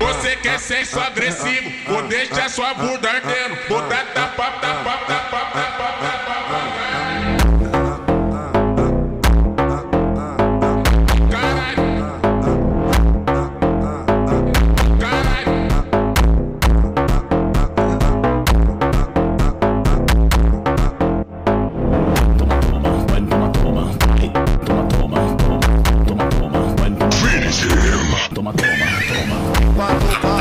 Você quer sexo agressivo, vou deixar sua bunda ardendo. Vou dar toma, toma, toma.